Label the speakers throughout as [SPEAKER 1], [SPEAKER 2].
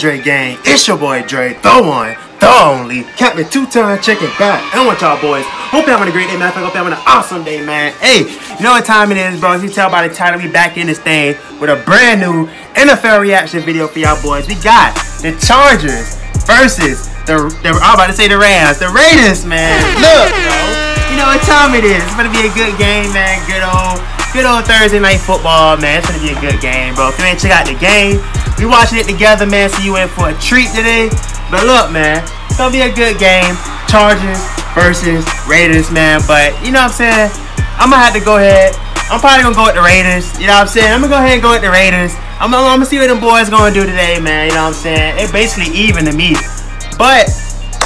[SPEAKER 1] Dre gang? It's your boy Dre, the one, the only, Captain Two-Time Chicken back. And what y'all boys? Hope y'all having a great day, man. I hope y'all having an awesome day, man. Hey, you know what time it is, bro? As you tell by the title, we back in this thing with a brand new NFL reaction video for y'all boys. We got the Chargers versus the, the I'm about to say the Rams, the Raiders, man. Look, bro. You know what time it is. It's gonna be a good game, man. Good old good old Thursday night football, man. It's gonna be a good game, bro. If you ain't check out the game, we watching it together, man. So you in for a treat today. But look, man, it's gonna be a good game. Chargers versus Raiders, man. But you know what I'm saying? I'm gonna have to go ahead. I'm probably gonna go with the Raiders. You know what I'm saying? I'm gonna go ahead and go with the Raiders. I'm, I'm, gonna see what them boys gonna do today, man. You know what I'm saying? It basically even to me. But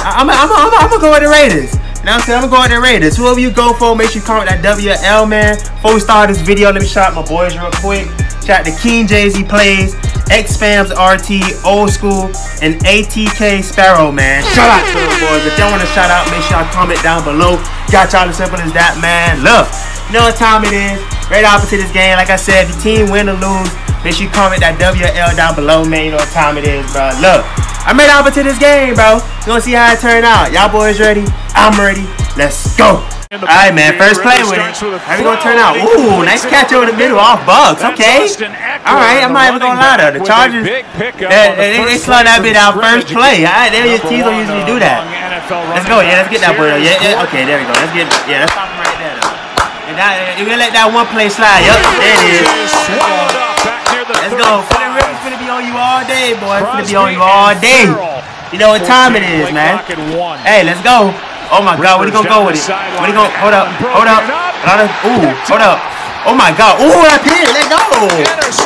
[SPEAKER 1] I'm, I'm, I'm, I'm, gonna go with the Raiders. Now I'm saying I'm gonna go with the Raiders. Whoever you go for, make sure you comment that WL man. Before we start this video, let me shout out my boys real quick. Shout out to King Jay-Z Plays, X-Fams RT, Old School, and ATK Sparrow, man. Shout out to them boys. If y'all want to shout out, make sure y'all comment down below. Got y'all as simple as that, man. Look, you know what time it is. Right opposite this game. Like I said, if your team win or lose, make sure you comment that WL down below, man. You know what time it is, bro. Look. I'm ready to this game, bro. You gonna see how it turn out. Y'all boys ready? I'm ready. Let's go. All right, man. First play with it. How we gonna turn out? Ooh, nice catch over the middle off Bucks. Okay. All right, I'm not even gonna lie though. The Chargers, they, they, they slow that bit out first play. All right, they don't usually do that. Let's go. Yeah, let's get that boy. Yeah, yeah. Okay, there we go. Let's get. Yeah, let's stop him right there. Though. And that, we're gonna let that one play slide. Yep, there it is. Let's go Philly gonna be on you all day, boy. It's going to be on you all day. You know what time it is, man. Hey, let's go. Oh my God, where you gonna go with it? Where you gonna hold up? Hold up. Ooh, hold up. Oh my God. Ooh, that pig. Let go.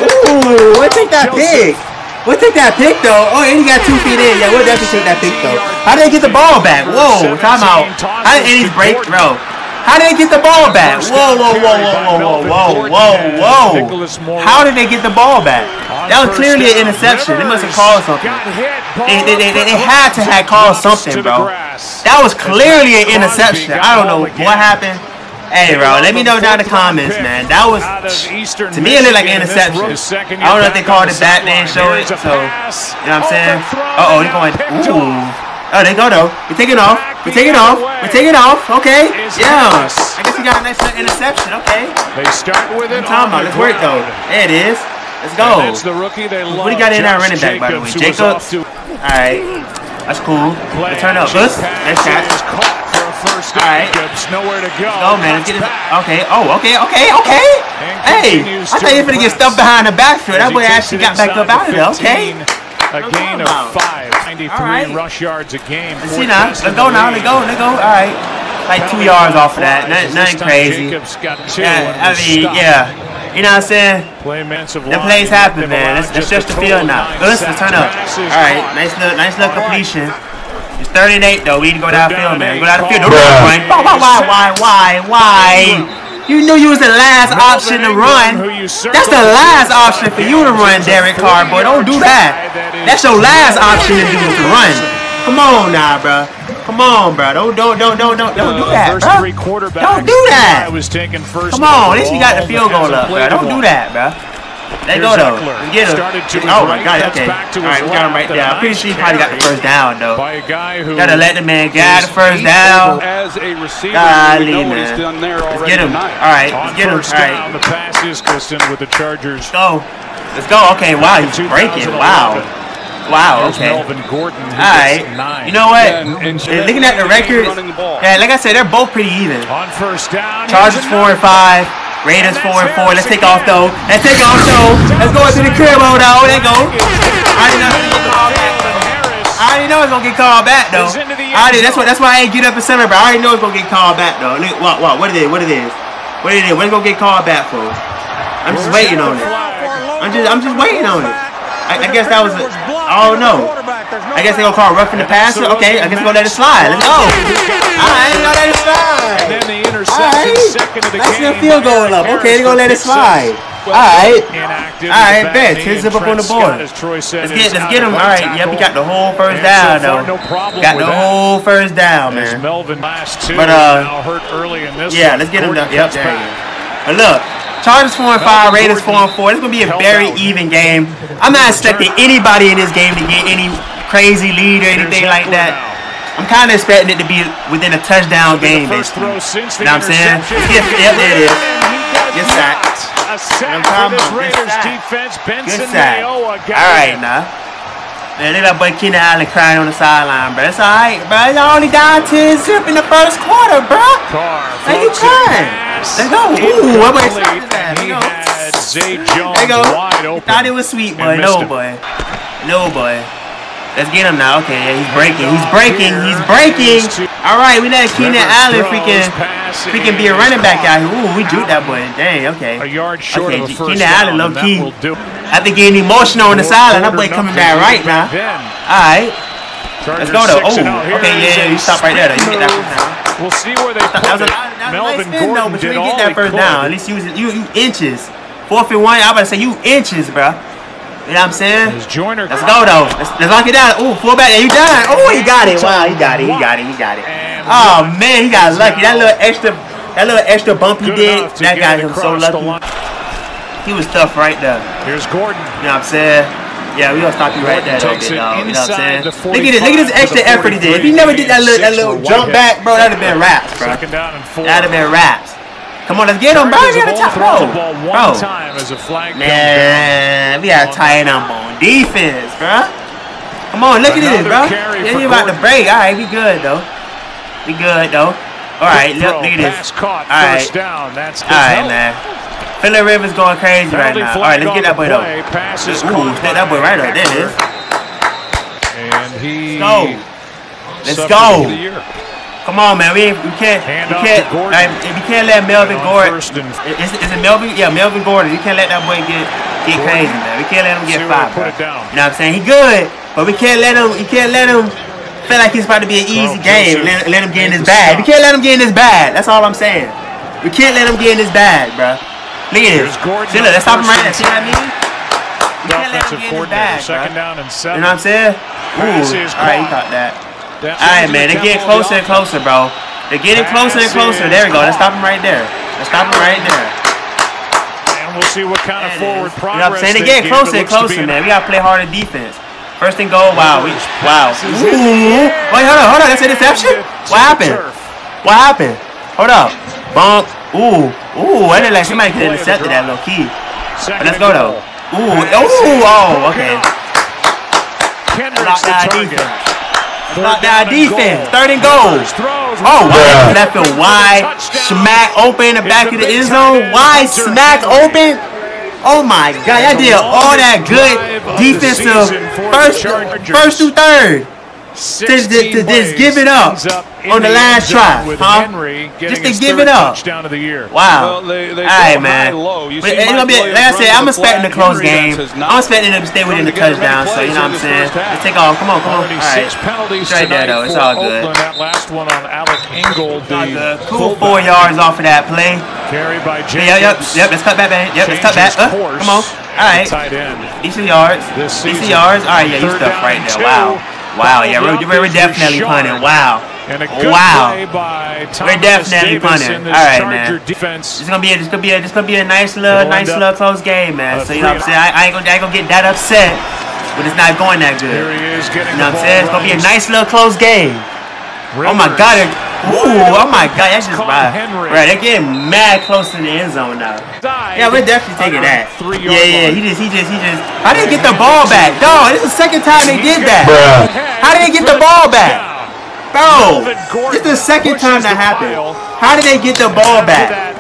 [SPEAKER 1] Ooh, we'll take that pig. We'll take that pick though. Oh, and he got two feet in. Yeah, we'll definitely take that pick though. How did they get the ball back? Whoa, time out. How did Eddie's break, bro? How did they get the ball back? Whoa, whoa, whoa, whoa, whoa, whoa, whoa, whoa. How did they get the ball back? That was clearly an interception. They must have called something. They, they, they, they had to have called something, bro. That was clearly an interception. I don't know what happened. Hey, bro, let me know down in the comments, man. That was, to me, it looked like an interception. I don't know if they called it back. They didn't show it, so, you know what I'm saying? Uh-oh, they're going, ooh. Oh, they go though. We take it off. We take it off. We take it off. Okay. Yeah. I guess we got a nice interception. Okay.
[SPEAKER 2] They start with it.
[SPEAKER 1] Time out. Let's work though. There it is. Let's go.
[SPEAKER 2] That's the rookie they love.
[SPEAKER 1] What do you got in our running back, by the way? Jacobs. All right. That's cool. Let's turn up. Good. Nice.
[SPEAKER 2] All right. Nowhere to go.
[SPEAKER 1] Go, man. Let's get it. Okay. Oh, okay. Okay. Okay. Hey, I thought you were gonna get stuff behind the backfield. That boy actually got back up out of there. Okay.
[SPEAKER 2] A gain of five. 93 right. rush yards a game.
[SPEAKER 1] Let's see now. Let's go now. Let's go. Let's go. All right. Like two yards off of that. Nothing, nothing crazy. Yeah, I mean, yeah. You know what I'm saying? Play The plays happen, man. That's, that's just the field now. Let's turn up. All right. Nice little, nice little completion. It's 38 though. We need to go downfield, man. Go downfield. Run. Why, why, why, why, why? You knew you was the last option to run. That's the last option for you to run, Derek Carr, boy. Don't do that. That's your last option to do to run. Come on now, bro. Come on, bro. Don't don't don't don't don't don't do that, bro. Don't do that. Come on, at least we got the field goal up, bro. Don't do that, bro. Let go though. Get him. Oh my god, okay. Alright, we got him right there. I'm pretty sure he probably got the first down though. By a guy who Gotta let the man get the first down. As a receiver, Golly, man. Let's get him. Alright, let's get him. Alright.
[SPEAKER 2] The pass is Kristen with the Chargers.
[SPEAKER 1] Go. Let's go. Okay, wow, he's breaking. Wow. Wow, okay. All right. You know what? Looking at the records, yeah, like I said, they're both pretty even.
[SPEAKER 2] On first down.
[SPEAKER 1] Chargers four and five. Raiders 4 and 4. Let's take off though. Let's take off though. Let's go into the crib mode though. There go. I didn't know it get called back though. I already know it's gonna get called back though. I did. That's what. That's why I ain't get up in center, but I already know it's gonna get called back though. Look, what? What? What it is? What it is? What it is? What's gonna get called back for? I'm just waiting on it. I'm just. I'm just waiting on it. I, I guess that was. A, I don't know. I guess they gonna call roughing the passer. Okay, I guess we're gonna let it slide. Let's go. I ain't gonna let it slide.
[SPEAKER 2] And then the interception, right. second of the
[SPEAKER 1] That's game. That's field going up. Okay, they're gonna let it slide. All right. All right, bet. Here's zip up on the board. Let's get, let's get him. All right. Yep, we got the whole first down though. Got the whole first down, man.
[SPEAKER 2] Melvin last two.
[SPEAKER 1] But uh,
[SPEAKER 2] hurt early in this.
[SPEAKER 1] Yeah, let's get him. Done. Yep, there you go. But look. Chargers 4 and 5, Raiders 4 and 4. It's going to be a very even game. I'm not expecting anybody in this game to get any crazy lead or anything like that. I'm kind of expecting it to be within a touchdown game, basically. You know what I'm saying? Yep, yep, there it is. Good sack.
[SPEAKER 2] A sack for this Raiders defense. Benson. Mayowa got
[SPEAKER 1] right,
[SPEAKER 2] it.
[SPEAKER 1] now. Man, look at that boy Keenan Allen crying on the sideline, bro. It's all right, bro. Y'all only down 10 zip in the first quarter, bro. Hey, you crying?
[SPEAKER 2] Pass.
[SPEAKER 1] Let's go. Ooh, I'm excited.
[SPEAKER 2] He
[SPEAKER 1] go.
[SPEAKER 2] had Zay Jones
[SPEAKER 1] There go.
[SPEAKER 2] wide open.
[SPEAKER 1] Thought it was sweet, boy. No, boy. No, boy. Let's get him now. Okay, yeah, he's breaking. He's breaking. He's breaking. All right, we let Keenan Allen freaking freaking be a running back out here. Ooh, we juked that boy. Dang, okay.
[SPEAKER 2] A yard short
[SPEAKER 1] Okay,
[SPEAKER 2] of a first
[SPEAKER 1] Keenan Allen low
[SPEAKER 2] that
[SPEAKER 1] key.
[SPEAKER 2] do it.
[SPEAKER 1] After getting emotional on the sideline, that boy coming back right now. All right.
[SPEAKER 2] Chargers
[SPEAKER 1] Let's go though. Oh, okay,
[SPEAKER 2] is
[SPEAKER 1] yeah, you stop right there. though. You get that first down.
[SPEAKER 2] We'll see where they
[SPEAKER 1] That
[SPEAKER 2] put
[SPEAKER 1] was a,
[SPEAKER 2] it.
[SPEAKER 1] that was a
[SPEAKER 2] Melvin
[SPEAKER 1] nice spin though, but you
[SPEAKER 2] did
[SPEAKER 1] didn't get that first down. At least you was you, you inches. Fourth and one. I'm about to say you inches, bro. You know what I'm saying?
[SPEAKER 2] As Joyner
[SPEAKER 1] Let's go though. Let's, let's lock it down. Ooh, fullback. Yeah, you done. Oh, he got it. Wow, he got it. He got it. He got it. Oh man, he got lucky. That little extra, that little extra bump he
[SPEAKER 2] good
[SPEAKER 1] did, that
[SPEAKER 2] get
[SPEAKER 1] got him so lucky. He was tough right there.
[SPEAKER 2] Here's Gordon.
[SPEAKER 1] You know what I'm saying? Yeah, we gonna stop you right there,
[SPEAKER 2] Takes it
[SPEAKER 1] dog. You know what I'm saying? Look at this, look at this extra effort he did. If he never did that little, that little jump back, bro, that'd have been raps, bro.
[SPEAKER 2] Second down and four.
[SPEAKER 1] That'd have been raps. Come on, let's get him, bro. We gotta
[SPEAKER 2] thrown
[SPEAKER 1] bro.
[SPEAKER 2] the ball one
[SPEAKER 1] Bro,
[SPEAKER 2] time as a flag
[SPEAKER 1] man, we gotta tighten up on defense, bro. Come on, look at this, bro. Yeah, he about to break. All right, we good though. We good though. All right, look, look at this. All right.
[SPEAKER 2] first down. That's
[SPEAKER 1] All right, man. Philip Rivers going crazy right now. All right, let's get that boy
[SPEAKER 2] the
[SPEAKER 1] though.
[SPEAKER 2] play. Pass
[SPEAKER 1] Ooh,
[SPEAKER 2] caught
[SPEAKER 1] snap
[SPEAKER 2] by
[SPEAKER 1] that boy right up. There it
[SPEAKER 2] Ekeler.
[SPEAKER 1] is.
[SPEAKER 2] And he
[SPEAKER 1] Go. Let's go.
[SPEAKER 2] for the year.
[SPEAKER 1] Come on, man. We, we can't.
[SPEAKER 2] Hand
[SPEAKER 1] we can't.
[SPEAKER 2] to Gordon.
[SPEAKER 1] all right, we can't let Melvin
[SPEAKER 2] On
[SPEAKER 1] Gordon.
[SPEAKER 2] and
[SPEAKER 1] Is, is it Melvin? Yeah, Melvin Gordon. You can't let that boy get get
[SPEAKER 2] Gordon.
[SPEAKER 1] crazy, man. We can't let him get
[SPEAKER 2] where
[SPEAKER 1] five.
[SPEAKER 2] put
[SPEAKER 1] bro.
[SPEAKER 2] it down.
[SPEAKER 1] You know what I'm saying? He good, but we can't let him. You can't let him feel like he's about to be an easy
[SPEAKER 2] Carl
[SPEAKER 1] game. Let, let him get in
[SPEAKER 2] made
[SPEAKER 1] his bag. We can't let him get in his bag. That's all I'm saying. We can't let him get in his bag, bro. Look at this. See, look, let's stop him right there.
[SPEAKER 2] first
[SPEAKER 1] See what I mean? We can't let him
[SPEAKER 2] offensive
[SPEAKER 1] get in his bag,
[SPEAKER 2] Second down and seven.
[SPEAKER 1] You know what I'm saying?
[SPEAKER 2] Pass
[SPEAKER 1] Ooh,
[SPEAKER 2] is
[SPEAKER 1] all right, he
[SPEAKER 2] caught.
[SPEAKER 1] caught that.
[SPEAKER 2] That-
[SPEAKER 1] All right, man. They're getting closer and closer, bro. They're getting closer and closer. There we go. Let's stop him right there. Let's stop him right there.
[SPEAKER 2] And we'll see what kind of
[SPEAKER 1] There it
[SPEAKER 2] forward
[SPEAKER 1] is.
[SPEAKER 2] progress
[SPEAKER 1] You know what I'm saying?
[SPEAKER 2] They're
[SPEAKER 1] getting closer and closer, man. We gotta play harder defense. First and goal. Wow. We, wow. Ooh.
[SPEAKER 2] in the air.
[SPEAKER 1] Wait, hold on, hold on. That's an interception.
[SPEAKER 2] To the
[SPEAKER 1] What happened? What happened? Hold up. Bump. Ooh. Ooh. I didn't like somebody could
[SPEAKER 2] Play
[SPEAKER 1] have intercepted that low key.
[SPEAKER 2] Second
[SPEAKER 1] Let's go though.
[SPEAKER 2] goal.
[SPEAKER 1] Ooh. Ooh. Oh. Okay.
[SPEAKER 2] Kendrick's
[SPEAKER 1] Lock
[SPEAKER 2] the
[SPEAKER 1] down
[SPEAKER 2] target.
[SPEAKER 1] defense.
[SPEAKER 2] Third
[SPEAKER 1] Lock
[SPEAKER 2] down
[SPEAKER 1] down defense. Third and goal. Oh,
[SPEAKER 2] Rivers
[SPEAKER 1] wow. Left
[SPEAKER 2] looking
[SPEAKER 1] it
[SPEAKER 2] for
[SPEAKER 1] wide. Smack open in the back of the
[SPEAKER 2] big
[SPEAKER 1] end zone. Wide smack open. Oh my God! Y'all did all that good
[SPEAKER 2] drive of the
[SPEAKER 1] defensive
[SPEAKER 2] season for the
[SPEAKER 1] first,
[SPEAKER 2] Chargers.
[SPEAKER 1] first through third. To, to, to just give it up
[SPEAKER 2] up
[SPEAKER 1] on the last try, huh? Just to give it up.
[SPEAKER 2] touchdown of the year.
[SPEAKER 1] Wow.
[SPEAKER 3] Well, they, they
[SPEAKER 1] All right, man.
[SPEAKER 3] high. You
[SPEAKER 1] But
[SPEAKER 3] see
[SPEAKER 1] it's gonna be, like I said, I'm expecting a close
[SPEAKER 3] Henry
[SPEAKER 1] game. I'm expecting them to stay within the
[SPEAKER 3] trying
[SPEAKER 1] touchdown. So you know what I'm saying?
[SPEAKER 3] this first half.
[SPEAKER 1] Let's take off. Come on, come on. All right.
[SPEAKER 2] six penalties
[SPEAKER 1] there, though. It's all good.
[SPEAKER 2] Oakland. That last one on Alec Ingold, the
[SPEAKER 1] good. Cool four yards off of that play.
[SPEAKER 2] Carry by
[SPEAKER 1] Yeah, yep, yep, yep. Let's cut back, man. Yep, let's cut back. Uh, come on. All right.
[SPEAKER 2] The Tight end.
[SPEAKER 1] Decent yards.
[SPEAKER 2] This
[SPEAKER 1] Decent
[SPEAKER 2] season.
[SPEAKER 1] yards. All right, yeah, you
[SPEAKER 2] Third
[SPEAKER 1] stuff right
[SPEAKER 2] and
[SPEAKER 1] there. Wow. Wow, yeah, we're, we're definitely punting. Wow.
[SPEAKER 2] And a good
[SPEAKER 1] Wow.
[SPEAKER 2] play by Thomas
[SPEAKER 1] definitely
[SPEAKER 2] Davis
[SPEAKER 1] punting. All right,
[SPEAKER 2] Charger
[SPEAKER 1] man.
[SPEAKER 2] defense.
[SPEAKER 1] It's gonna be a, it's gonna be a, it's gonna be a nice little, nice little close game, man. So you know what I'm saying? I, I ain't gonna, I ain't gonna get that upset, but it's not going that
[SPEAKER 2] Here
[SPEAKER 1] good.
[SPEAKER 2] he is getting
[SPEAKER 1] You know what I'm saying? It's gonna be a nice little close game. Oh my God! It- Ooh! Oh my God! That's just
[SPEAKER 2] Call
[SPEAKER 1] right.
[SPEAKER 2] Henry.
[SPEAKER 1] Right, they're getting mad close to the end zone now. Yeah, we're definitely taking that.
[SPEAKER 2] Three
[SPEAKER 1] Yeah, yeah. He just, he just, he just. How did they get the ball back? Dog, this is the second time they did that. How did they get the ball back? Bro, this is the second time that happened. How did they get the ball back?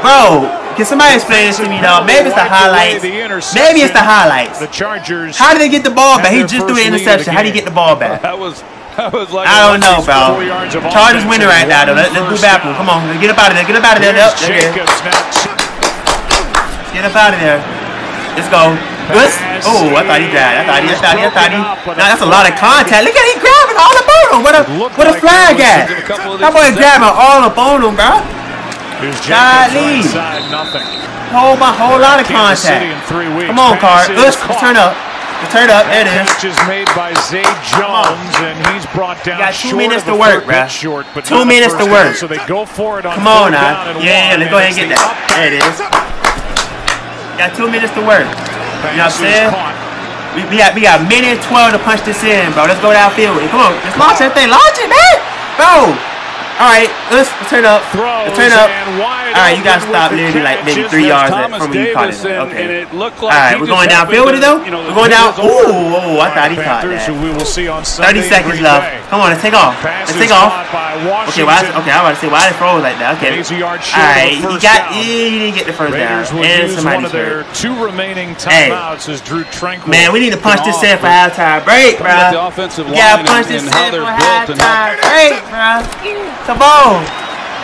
[SPEAKER 1] Bro, can somebody explain this to me, dog? Maybe it's the highlights. Maybe it's the highlights.
[SPEAKER 2] The Chargers.
[SPEAKER 1] How did they get the ball back? He just threw an
[SPEAKER 2] first lead of the
[SPEAKER 1] interception. How did he get the ball back?
[SPEAKER 3] That was like
[SPEAKER 1] I don't know, bro.
[SPEAKER 2] Four
[SPEAKER 1] Chargers winning right now, though. let's do back Come on, get up out of there. Get up out of there. There it is.
[SPEAKER 2] Jacobs now.
[SPEAKER 1] Get up out of there. Let's go. Let's, oh, I thought he died. I thought he, I thought he, I thought he. Now that's a lot of contact. Look at he grabbing all up on him. What a, what a flag at?
[SPEAKER 3] was a couple of
[SPEAKER 1] That boy grabbing all up on him, bro.
[SPEAKER 2] Jacobs right side,
[SPEAKER 1] my whole lot of contact.
[SPEAKER 2] in three weeks.
[SPEAKER 1] Come on, Card. Let's turn up. Turn up. There it is.
[SPEAKER 2] Catch is made by Zay Jones, and he's brought down
[SPEAKER 1] got two
[SPEAKER 2] short
[SPEAKER 1] minutes to
[SPEAKER 2] the
[SPEAKER 1] work, bruh.
[SPEAKER 2] Short, but
[SPEAKER 1] Two minutes to work.
[SPEAKER 2] down, So they go for it on
[SPEAKER 1] Come on now.
[SPEAKER 2] and
[SPEAKER 1] Yeah, let's go ahead and get that. There it is. Got two minutes to work. You know what I'm saying? We, we got we got a minute twelve to punch this in, bro. Let's go downfield. with it. Come on, let's launch that thing. Launch it, man. Bro. All right, let's, let's turn up. Let's turn up. All right, you gotta stop
[SPEAKER 2] with
[SPEAKER 1] literally like maybe three yards
[SPEAKER 2] Thomas
[SPEAKER 1] from where you caught it.
[SPEAKER 3] Davis,
[SPEAKER 1] Okay.
[SPEAKER 3] looked
[SPEAKER 1] All
[SPEAKER 3] like
[SPEAKER 1] right, we're going downfield with it though.
[SPEAKER 3] you know,
[SPEAKER 1] We're going down. Ooh, ooh, I thought he caught that.
[SPEAKER 2] we will see on
[SPEAKER 1] 30 seconds left. Come on, let's take off. Let's take off. Okay, why? Okay, I was about to say why they froze like that. Okay.
[SPEAKER 2] He's a yard
[SPEAKER 1] All right, he got. He didn't get the first down, and
[SPEAKER 2] one
[SPEAKER 1] somebody's
[SPEAKER 2] of their
[SPEAKER 1] hurt.
[SPEAKER 2] two remaining
[SPEAKER 1] Hey.
[SPEAKER 2] timeouts as Drue Tranquill.
[SPEAKER 1] Man, we need to punch this in for halftime break,
[SPEAKER 3] Talking about the
[SPEAKER 1] bro. We gotta punch this in for
[SPEAKER 3] built and how
[SPEAKER 1] halftime break, bro. Come on.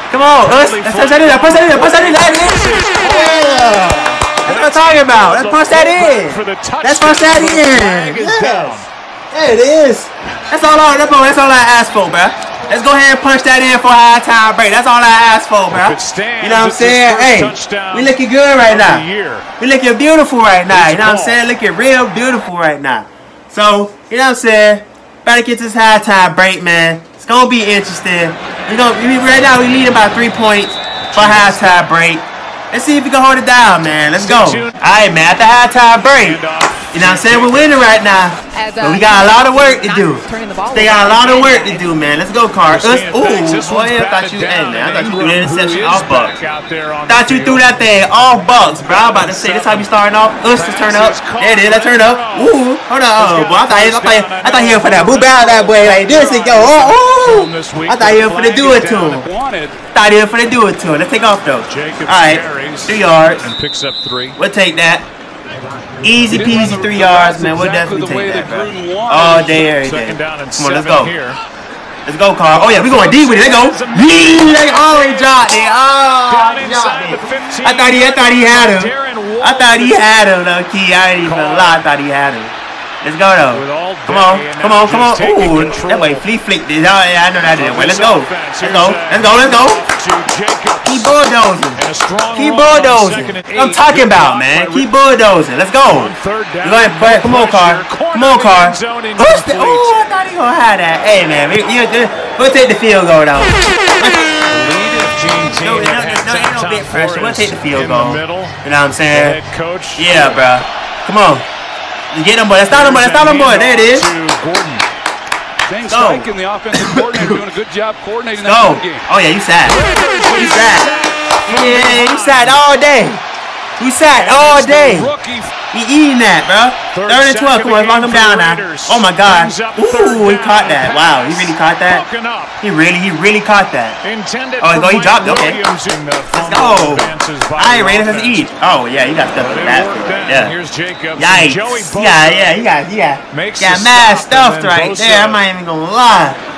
[SPEAKER 1] Come on. Let's, let's that in. Punch that in. Punch that in there. Yeah. That's what I'm talking about. Let's punch that in.
[SPEAKER 2] For the touchdown.
[SPEAKER 1] Let's punch that in. Yes. There it is. That's all I, that's all, that's all I asked for, bro. Let's go ahead and punch that in for halftime break. That's all I asked for, bro.
[SPEAKER 2] If it stands,
[SPEAKER 1] You know what I'm saying? Hey, we looking good right now. We looking beautiful right now. You know what I'm saying? Looking real beautiful right now. So, you know what I'm saying? Better get this halftime break, man. It's gonna be interesting. We gonna right now we leading by three points for halftime break. Let's see if we can hold it down, man. Let's go. Alright, man. At the halftime break.
[SPEAKER 2] Handoff.
[SPEAKER 1] You know what I'm saying? We're winning right now.
[SPEAKER 4] As,
[SPEAKER 1] But
[SPEAKER 4] uh,
[SPEAKER 1] we got a lot of work to do.
[SPEAKER 4] the
[SPEAKER 1] They got a lot of work to do, man. Let's go, Carr. Let's, ooh,
[SPEAKER 2] things.
[SPEAKER 1] Boy, I thought
[SPEAKER 2] batted
[SPEAKER 1] you, hey, man, I thought you threw
[SPEAKER 2] Ingram,
[SPEAKER 1] the interception
[SPEAKER 2] is
[SPEAKER 1] off Bucks.
[SPEAKER 2] out there on
[SPEAKER 1] Thought you threw that thing off Bucks, bro. I'm about to say this how you starting off. Us to turn up. There it is. Let's turn up. Ooh, hold on. Oh, boy, I thought he, I thought he, I thought he was for that. Move out that boy like this and go. Oh, oh. I thought he was for to do it to him.
[SPEAKER 3] wanted.
[SPEAKER 1] Thought he was for to do it to him. Let's take off though. All right,
[SPEAKER 2] carries
[SPEAKER 1] three yards.
[SPEAKER 2] and picks up three.
[SPEAKER 1] We'll take that. Easy
[SPEAKER 3] He didn't run
[SPEAKER 1] peasy three yards, man. We'll
[SPEAKER 3] exactly
[SPEAKER 1] definitely take that, bro. All day, every day.
[SPEAKER 2] Second down and
[SPEAKER 1] Come on, let's go.
[SPEAKER 2] here.
[SPEAKER 1] Let's go, Carl. Oh yeah, we going deep with it. Let's go. Yee! They always dropped it. Oh,
[SPEAKER 2] Down
[SPEAKER 1] he
[SPEAKER 2] inside
[SPEAKER 1] dropped
[SPEAKER 2] the
[SPEAKER 1] it. I thought he, I thought he had him. I thought he had him, though, Key. I didn't even lie. I thought he had him. Let's go though. Come on, come on, come on. Ooh, that way flea flicked it. Oh, yeah, I know that did. Well, let's go. Let's go.
[SPEAKER 2] uh,
[SPEAKER 1] Let's go. Let's go. Keep bulldozing.
[SPEAKER 2] And a strong
[SPEAKER 1] Keep bulldozing. I'm talking about, man. Keep bulldozing. Let's go.
[SPEAKER 2] On third down.
[SPEAKER 1] Go ahead, go. Come on, Carr. Come on, Carr. Push the. Oh, I thought he gonna have that. Hey, man, we, you, we'll take the field goal though.
[SPEAKER 2] Gene
[SPEAKER 1] No, no, no, no big pressure. We'll take the field goal.
[SPEAKER 2] the.
[SPEAKER 1] You know what I'm saying?
[SPEAKER 2] coach.
[SPEAKER 1] Yeah, bro. Come on. You get him, boy. That's not him, boy. That's not him, boy. There it is.
[SPEAKER 3] Shane
[SPEAKER 1] Go.
[SPEAKER 3] Steichen, the offensive coordinator, doing a good job coordinating that game.
[SPEAKER 1] Oh yeah, you sad. You sad. Yeah, you sad all day. You sad all day. He eating that, bro.
[SPEAKER 2] Third
[SPEAKER 1] and twelve. Come on, lock him down now. Oh my God.
[SPEAKER 2] Brings up third
[SPEAKER 1] Ooh, he caught that. Wow, he really caught that. He really, he really caught that. Oh, he dropped it, okay.
[SPEAKER 2] In the
[SPEAKER 1] Let's go.
[SPEAKER 2] advances by
[SPEAKER 1] I ain't
[SPEAKER 2] the
[SPEAKER 1] ready for
[SPEAKER 2] offense.
[SPEAKER 1] to eat. Oh yeah, you got stuff for
[SPEAKER 2] it
[SPEAKER 1] that. Yeah. Yikes. Yeah, yeah, you got, you got, got mad stuffed right there. I'm not even gonna lie.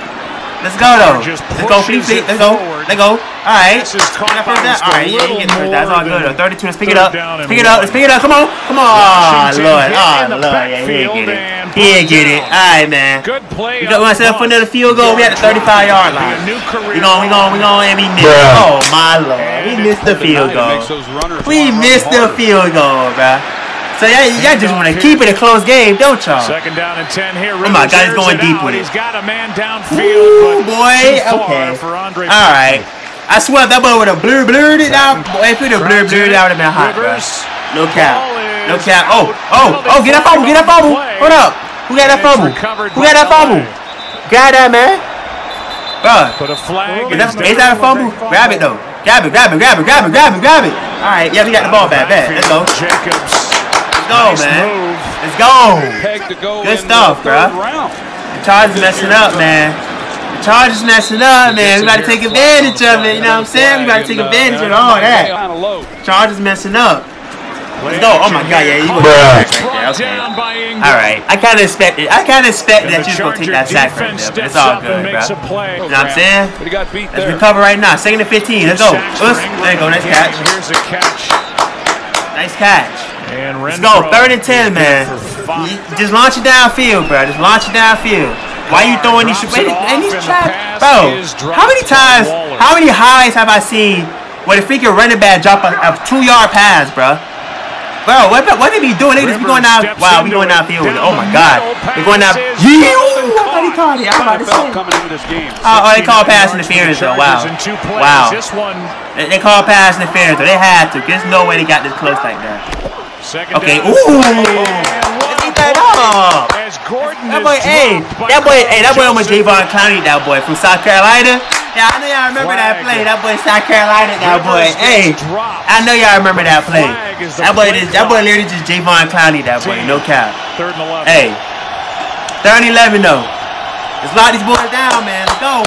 [SPEAKER 1] Let's go though. Let's go, flea
[SPEAKER 2] pushes
[SPEAKER 1] flick. Let's go. Let's go. All right.
[SPEAKER 2] This is
[SPEAKER 1] that first down. All right. yeah,
[SPEAKER 2] little
[SPEAKER 1] you get the first down. It's all good. though. 32. Let's pick it up.
[SPEAKER 2] down and
[SPEAKER 1] Pick it up. Let's pick it up. Come on. Come on.
[SPEAKER 2] Washington
[SPEAKER 1] Lord. Oh Lord. Yeah, he
[SPEAKER 2] backfield
[SPEAKER 1] get it. He didn't get it. All right, man.
[SPEAKER 2] Good play.
[SPEAKER 1] We got
[SPEAKER 2] up
[SPEAKER 1] myself another field goal. We at the 35 yard line.
[SPEAKER 2] A new career
[SPEAKER 1] We gon' we gon' we gon' and we missed. Oh my lord, we missed the field goal.
[SPEAKER 3] makes those runners
[SPEAKER 1] We missed the field goal, bruh. So y'all, y'all just want to keep it a close game, don't y'all?
[SPEAKER 2] Second down and 10 here.
[SPEAKER 1] Oh my
[SPEAKER 2] Rivers
[SPEAKER 1] God, he's going deep with it.
[SPEAKER 2] He's got a man downfield,
[SPEAKER 1] Ooh, boy. Okay. All right. I swear that boy would have blur blurred it out. Boy, if he'd have blur blurred it out, would have been hot.
[SPEAKER 2] Rivers.
[SPEAKER 1] No cap. No
[SPEAKER 2] is
[SPEAKER 1] cap. Oh, oh, oh, get that fumble, get that fumble. Hold up. Who got that fumble? Who got that fumble? Grab that, man. Bruh.
[SPEAKER 2] Put a flag.
[SPEAKER 1] Is that, that a fumble? Grab it though. Grab it, grab it, grab it, grab it, grab it, grab it. Alright, yeah, we got the ball back. Bet. Let's go.
[SPEAKER 2] Jacobs.
[SPEAKER 1] Let's go,
[SPEAKER 2] Nice
[SPEAKER 1] man.
[SPEAKER 2] move.
[SPEAKER 1] Let's go.
[SPEAKER 3] To go
[SPEAKER 1] Good
[SPEAKER 3] in
[SPEAKER 1] stuff,
[SPEAKER 3] the third
[SPEAKER 1] bruh.
[SPEAKER 3] round.
[SPEAKER 1] The Chargers messing up, man. The Chargers messing up, man. We gotta take advantage of it, you know what I'm saying? We gotta take advantage of all that.
[SPEAKER 3] Kind of low.
[SPEAKER 1] Chargers messing up. Let's go. Oh my god, yeah, you go right there. Okay.
[SPEAKER 2] down.
[SPEAKER 1] Alright. I kinda expected I kinda expected that you was gonna take that sack right
[SPEAKER 2] defense
[SPEAKER 1] there, but it's all good, bro. You know what I'm saying?
[SPEAKER 3] But he got beat
[SPEAKER 1] Let's
[SPEAKER 3] there.
[SPEAKER 1] recover right now. Second and 15. Let's go.
[SPEAKER 2] Sacks
[SPEAKER 1] Let's,
[SPEAKER 2] for Ingram
[SPEAKER 1] there you go. Nice
[SPEAKER 2] again.
[SPEAKER 1] catch.
[SPEAKER 2] Here's a catch.
[SPEAKER 1] Nice catch.
[SPEAKER 2] And
[SPEAKER 1] Let's go. Third and ten, man.
[SPEAKER 2] good for five.
[SPEAKER 1] You- Just launch it downfield, bro. Just launch it downfield. Why you throwing these? And these
[SPEAKER 2] and the
[SPEAKER 1] traps,
[SPEAKER 2] pass
[SPEAKER 1] bro. How many times? How many highs have I seen where the freaking running back drop a, a two yard pass, bro? Bro, what, what they be doing? They just be going out. Wow, oh we going out field. Oh my God. We going out. Yeah. What called it? I'm about to say.
[SPEAKER 3] coming into this game.
[SPEAKER 1] Oh, oh, they call pass interference though. Wow.
[SPEAKER 2] In two plays.
[SPEAKER 1] Wow. They, they call pass interference though. They had to. There's no way they got this close like that.
[SPEAKER 2] Second
[SPEAKER 1] Okay.
[SPEAKER 2] down.
[SPEAKER 1] Ooh.
[SPEAKER 2] And what
[SPEAKER 1] eat that up.
[SPEAKER 2] As Gordon
[SPEAKER 1] That
[SPEAKER 2] is
[SPEAKER 1] boy, hey, that boy, hey, that boy almost Javon Clowney, that boy from South Carolina. Yeah, I know y'all remember that play. That boy South Carolina, that boy. Hey,
[SPEAKER 2] dropped.
[SPEAKER 1] I know y'all remember that play.
[SPEAKER 2] Flag is the
[SPEAKER 1] That boy,
[SPEAKER 2] play
[SPEAKER 1] just, that boy literally just Javon Clowney, that boy. No cap.
[SPEAKER 2] Third and 11.
[SPEAKER 1] Hey, third and eleven though. Let's lock these boys down, man. Let's go.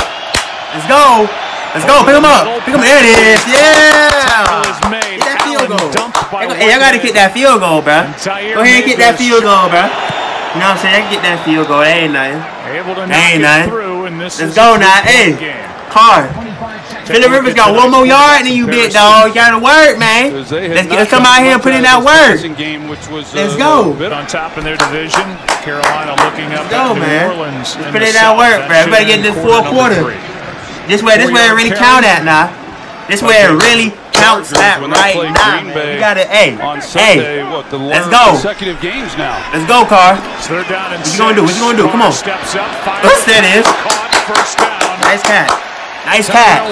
[SPEAKER 1] Let's go. Let's go. Pick them up. Pick them. There it is. Yeah.
[SPEAKER 2] is made.
[SPEAKER 1] Get that field goal. Hey, y'all gotta get that field goal, bro. Go ahead and get that field goal, bro. You know what I'm saying? Y'all get that field goal. That ain't nothing.
[SPEAKER 2] Able to
[SPEAKER 1] Ain't nothing.
[SPEAKER 2] and
[SPEAKER 1] Let's go now. Hey.
[SPEAKER 2] game.
[SPEAKER 1] Carr. Philip Rivers got one more yard than you, big dog. You gotta work, man.
[SPEAKER 3] Because they had
[SPEAKER 1] Let's,
[SPEAKER 3] not
[SPEAKER 1] let's come out here and put in that work.
[SPEAKER 3] Game, which was,
[SPEAKER 1] Let's
[SPEAKER 3] uh,
[SPEAKER 1] go.
[SPEAKER 3] bit
[SPEAKER 2] On top in their division, Carolina looking up
[SPEAKER 1] go,
[SPEAKER 2] at New
[SPEAKER 1] man.
[SPEAKER 2] Orleans.
[SPEAKER 1] Let's
[SPEAKER 2] in
[SPEAKER 1] put in that work,
[SPEAKER 2] That
[SPEAKER 1] bro. Everybody get
[SPEAKER 2] end
[SPEAKER 1] this fourth quarter. This way, this way, it really count at now. This where it really counts at right now.
[SPEAKER 3] Green
[SPEAKER 1] man. You gotta, hey,
[SPEAKER 3] on Sunday,
[SPEAKER 1] hey,
[SPEAKER 3] what, the
[SPEAKER 1] let's go.
[SPEAKER 3] consecutive games now.
[SPEAKER 1] let's go, Carr.
[SPEAKER 2] It's third down and
[SPEAKER 1] What you gonna do? What you gonna do? Come on.
[SPEAKER 2] Steps up.
[SPEAKER 1] What's that is?
[SPEAKER 2] Caught.
[SPEAKER 1] Nice catch. Nice catch.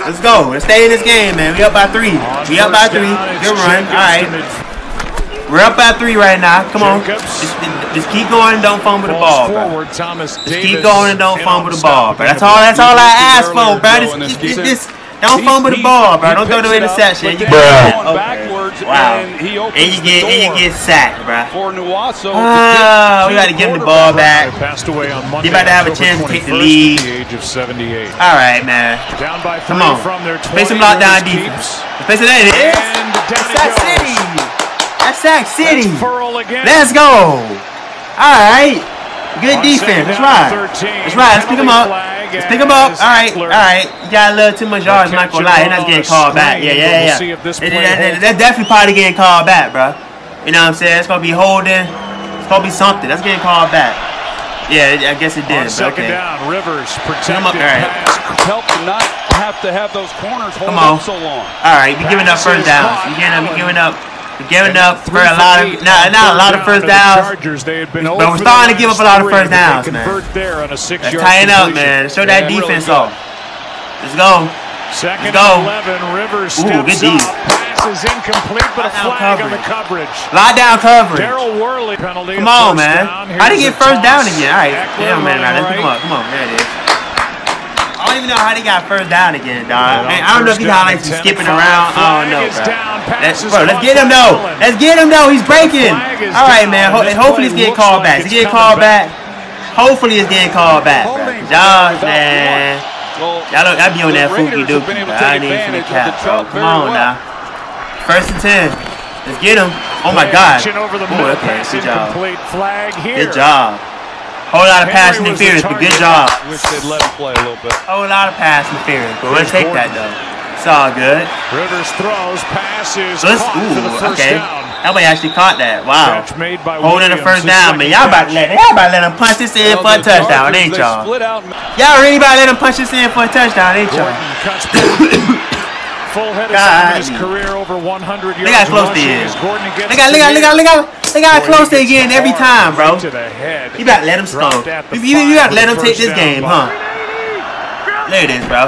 [SPEAKER 1] Let's go. Let's stay in this game, man. We up by three. We up by three. Good run. All right. We're up by three right now. Come on. Just, just keep going and don't fumble the ball, bro. Just keep going and don't fumble the ball,
[SPEAKER 2] stop
[SPEAKER 1] bro. That's all. That's all I ask for, bro.
[SPEAKER 3] Joe,
[SPEAKER 1] Just, just, just don't fumble the ball, bro. Don't throw
[SPEAKER 3] picks
[SPEAKER 1] no interception.
[SPEAKER 3] but
[SPEAKER 1] You
[SPEAKER 3] then
[SPEAKER 1] get
[SPEAKER 3] going backwards,
[SPEAKER 1] Wow.
[SPEAKER 3] and he opens
[SPEAKER 1] And you get and you get sacked, bro.
[SPEAKER 3] for Nwosu.
[SPEAKER 1] Ah, we gotta give him the ball back.
[SPEAKER 2] They passed away on Monday.
[SPEAKER 1] You about to have a chance to take the
[SPEAKER 2] 21st
[SPEAKER 1] lead.
[SPEAKER 2] At the age of 78.
[SPEAKER 1] All right, man.
[SPEAKER 2] Down by
[SPEAKER 1] Come on.
[SPEAKER 2] from their
[SPEAKER 1] Play some lockdown defense.
[SPEAKER 2] keeps.
[SPEAKER 1] Let's play some that. It is. That's
[SPEAKER 2] it
[SPEAKER 1] Sack. City. That's Sack City.
[SPEAKER 2] That's Ferrell again.
[SPEAKER 1] Let's go. All right. Good defense. That's right.
[SPEAKER 2] 13.
[SPEAKER 1] That's right. Let's pick him up. Let's pick him up. All right. All right. You got a little too much yards. I'm not gonna lie. He's not getting called back. Yeah, yeah, yeah.
[SPEAKER 2] see if this
[SPEAKER 1] That-
[SPEAKER 2] play
[SPEAKER 1] that- that-
[SPEAKER 2] holds.
[SPEAKER 1] That's definitely probably getting called back, bro. You know what I'm saying? It's gonna be holding. It's gonna be something. That's getting called back. Yeah, I guess it did. But
[SPEAKER 2] second
[SPEAKER 1] okay.
[SPEAKER 2] down, Rivers protected.
[SPEAKER 1] All right.
[SPEAKER 2] pass.
[SPEAKER 3] help to not have to have those corners hold
[SPEAKER 1] Come on.
[SPEAKER 3] so long.
[SPEAKER 1] All right, we giving up first downs. We giving up. We giving up. Giving up for a lot of not not a lot of first downs.
[SPEAKER 2] Chargers, they had been
[SPEAKER 1] But we're starting to give up a lot of first downs, man.
[SPEAKER 2] there on a six-yard
[SPEAKER 1] Let's tighten up, man. Show that defense off. Let's go.
[SPEAKER 2] Second
[SPEAKER 1] Let's go.
[SPEAKER 2] and 11, Rivers
[SPEAKER 1] Ooh, good D.
[SPEAKER 2] Pass is incomplete, but a
[SPEAKER 1] Lockdown
[SPEAKER 2] flag on the
[SPEAKER 1] coverage. Lock down coverage.
[SPEAKER 2] Daryl Worley penalty.
[SPEAKER 1] Come on, man. How did he get first down again? All right, yeah, man.
[SPEAKER 2] Running
[SPEAKER 1] let's pick him Come on, there it is. I don't even know how they got first down again, dog.
[SPEAKER 2] And
[SPEAKER 1] Man, I don't know if
[SPEAKER 2] first
[SPEAKER 1] he
[SPEAKER 2] down
[SPEAKER 1] got like some skipping around.
[SPEAKER 2] five.
[SPEAKER 1] I don't know,
[SPEAKER 2] Flag is
[SPEAKER 1] bro. Let's, bro, let's get him though.
[SPEAKER 2] Allen.
[SPEAKER 1] Let's get him though. He's breaking. All right,
[SPEAKER 2] down.
[SPEAKER 1] man. Ho-
[SPEAKER 2] This
[SPEAKER 1] hopefully he's getting called
[SPEAKER 2] like
[SPEAKER 1] back.
[SPEAKER 2] it's
[SPEAKER 1] It's getting called back.
[SPEAKER 2] back.
[SPEAKER 1] Hopefully he's getting called back, bro.
[SPEAKER 3] Holding
[SPEAKER 1] Y'all,
[SPEAKER 3] without
[SPEAKER 1] man. Y'all look, I be on that
[SPEAKER 3] Raiders
[SPEAKER 1] fooky
[SPEAKER 3] have
[SPEAKER 1] dookie.
[SPEAKER 3] been able
[SPEAKER 1] bro.
[SPEAKER 3] to
[SPEAKER 1] I need some
[SPEAKER 3] of the
[SPEAKER 1] cap, bro. Come on now. First and ten. Let's get him. Oh my God.
[SPEAKER 2] action Over the
[SPEAKER 1] Ooh, okay, good job.
[SPEAKER 2] incomplete. Flag here.
[SPEAKER 1] Good job. Whole lot of pass
[SPEAKER 2] Henry was
[SPEAKER 1] interference, but good job.
[SPEAKER 3] wish they'd let him play a little bit.
[SPEAKER 1] Whole lot of pass interference, but
[SPEAKER 2] Here's
[SPEAKER 1] take that though. It's all good.
[SPEAKER 2] Rivers throws. Passes
[SPEAKER 1] let's,
[SPEAKER 2] caught for the
[SPEAKER 1] ooh, okay.
[SPEAKER 2] down.
[SPEAKER 1] Boy actually caught that. Wow. Holding the first down,
[SPEAKER 2] second
[SPEAKER 1] Y'all about to let y'all about to let him punch this in
[SPEAKER 3] Well,
[SPEAKER 1] for a touchdown, ain't y'all?
[SPEAKER 3] Out.
[SPEAKER 1] Y'all really about to let him punch this in for a touchdown, ain't y'all?
[SPEAKER 2] Full head of his career over 100 yards
[SPEAKER 1] Look how close they is. Look
[SPEAKER 2] to
[SPEAKER 1] look
[SPEAKER 2] the
[SPEAKER 1] look
[SPEAKER 2] end.
[SPEAKER 1] look at, look how
[SPEAKER 2] Boy,
[SPEAKER 1] close
[SPEAKER 2] he
[SPEAKER 1] they
[SPEAKER 2] gets
[SPEAKER 1] getting every time, bro.
[SPEAKER 2] right To the head.
[SPEAKER 1] You gotta let him score.
[SPEAKER 2] Dropped at the
[SPEAKER 1] You, you, you gotta let
[SPEAKER 2] for
[SPEAKER 1] him take this game, huh? There it is, bro.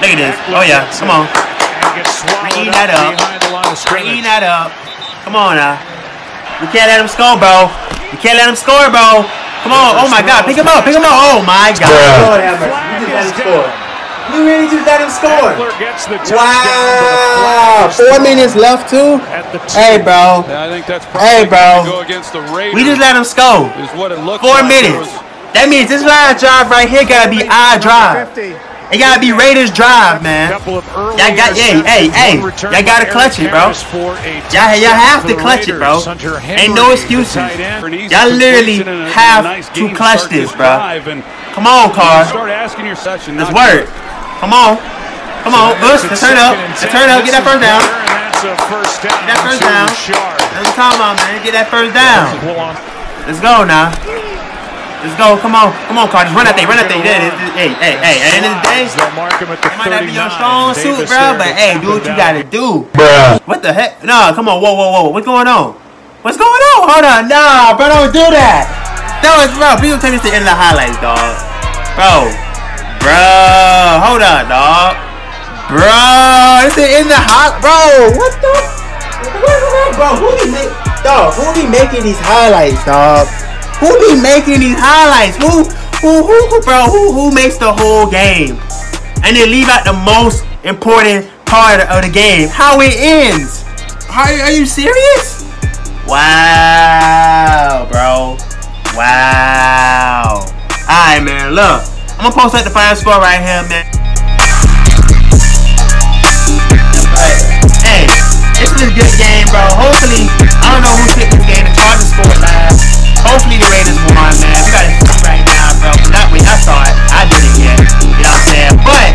[SPEAKER 1] Look at this. Oh yeah, come on.
[SPEAKER 2] And gets swallowed
[SPEAKER 1] Eating
[SPEAKER 2] up
[SPEAKER 1] that up.
[SPEAKER 2] behind the line of
[SPEAKER 1] We're
[SPEAKER 2] scrimmage.
[SPEAKER 1] eating that up. Come on now. We can't let him score, bro. We can't let him score, bro. Come on. Oh my God. Pick him up. Pick him up. Oh my God. Lord have mercy. You just let
[SPEAKER 2] is
[SPEAKER 1] him score. You really just let him score.
[SPEAKER 2] Ekeler gets the touchdown,
[SPEAKER 1] Wow.
[SPEAKER 2] but a flag is
[SPEAKER 1] Four minutes left too.
[SPEAKER 2] At the
[SPEAKER 1] Hey,
[SPEAKER 2] two.
[SPEAKER 1] bro.
[SPEAKER 3] I think that's
[SPEAKER 1] Hey, bro.
[SPEAKER 3] going to go against the Raiders.
[SPEAKER 1] We just let him score.
[SPEAKER 3] is what it looks
[SPEAKER 1] Four
[SPEAKER 3] like.
[SPEAKER 1] Minutes.
[SPEAKER 3] was-
[SPEAKER 1] That means this line drive right here gotta be our drive. It gotta be Raiders drive, man.
[SPEAKER 2] Couple of early
[SPEAKER 1] Y'all got- hey, hey, hey, y'all gotta clutch it, bro.
[SPEAKER 2] Harris for a
[SPEAKER 1] Y'all, y'all have to clutch it, bro. Ain't no excuses.
[SPEAKER 2] the tight end.
[SPEAKER 3] for an easy
[SPEAKER 1] Y'all literally
[SPEAKER 3] completion and a-
[SPEAKER 1] have
[SPEAKER 3] a nice
[SPEAKER 1] to clutch this, bro. Come on,
[SPEAKER 3] you
[SPEAKER 1] car.
[SPEAKER 3] start asking your session.
[SPEAKER 1] Let's work. Come on. Come on. Us. Let's turn up. Let's turn up. Get that first down.
[SPEAKER 2] That's a first down.
[SPEAKER 1] Get that first down.
[SPEAKER 2] Richard.
[SPEAKER 1] That's what I'm talking about, man. Get that first down. Let's go now. Let's go. Come on. Come on, Carter. Run that thing. Run that thing. Hey, hey, hey. At the end of the day,
[SPEAKER 2] They'll mark him at the
[SPEAKER 1] it might not be your strong suit, bro. But hey, do what you gotta do. What the heck? No, come on. Whoa, whoa, whoa. What's going on? What's going on? Hold on. Nah, bro. Don't do that. That was, bro. Please don't take me to the end of the highlights, dog. Bro. Bro. Hold on, dog. Bro. This is in the hot. Bro. What the? Bro, who be make, dog? Who be making these highlights, dog? Who be making these highlights? Who, who, who, who bro? Who, who makes the whole game? And they leave out the most important part of the game. How it ends. Are, are you serious? Wow, bro. Wow. Alright, man. Look, I'm gonna post up the final score right here, man. this is a good game, bro. Hopefully, I don't know who picked this game. The Chargers scored last. Hopefully the Raiders won, man. We gotta see right now, bro. That way, I saw it. I did it yet. You know what I'm saying? But,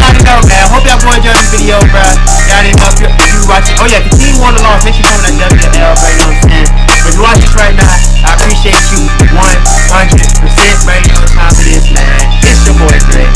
[SPEAKER 1] gotta go, man. Hope y'all enjoyed this video, bro. Y'all didn't know if you, if you watching. Oh, yeah, if your team won or lost, make sure you comment to WL, bro. You know what I'm saying? But if you watch this right now, I appreciate you 100% You know now. Time it is, man. It's your boy, Dre.